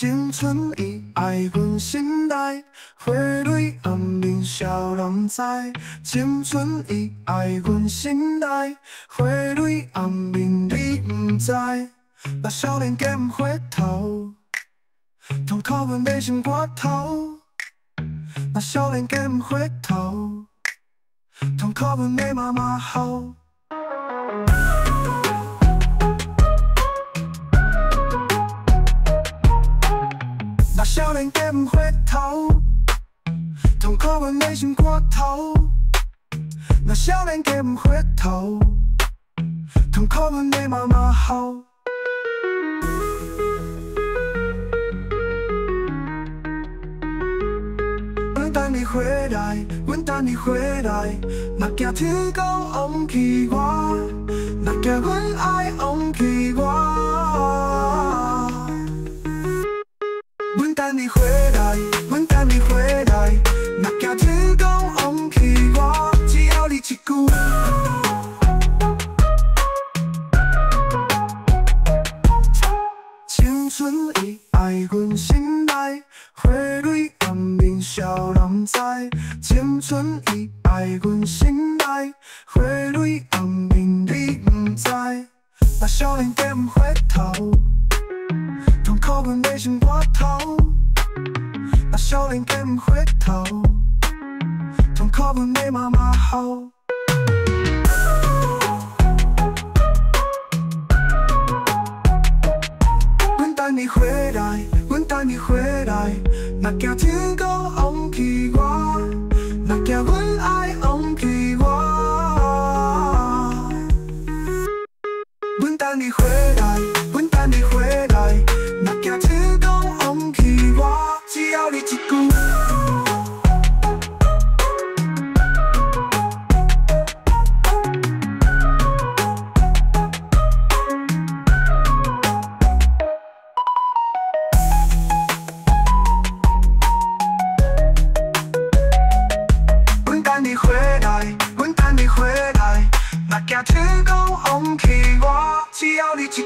青春意爱阮心内，花蕊暗面笑人知。青春意爱阮心内，花蕊暗面你毋知。那少年加毋回头，痛哭阮内心肝头。那少年加毋回头，痛哭阮的妈妈好。痛哭阮内心肝头。那少年加唔回头，痛哭阮的妈妈好。阮等你回来，阮等你回来。若惊天公忘记我，若惊阮爱忘记我。阮等你回来，阮春已爱阮心内，花蕊暗面笑人知。青春已爱阮心内，花蕊暗面你毋知。那少年加毋回头。痛哭阮内心肝头，那少年加毋回头，痛哭阮的妈妈好。回来，若惊天目镜像狗放开我只要你一句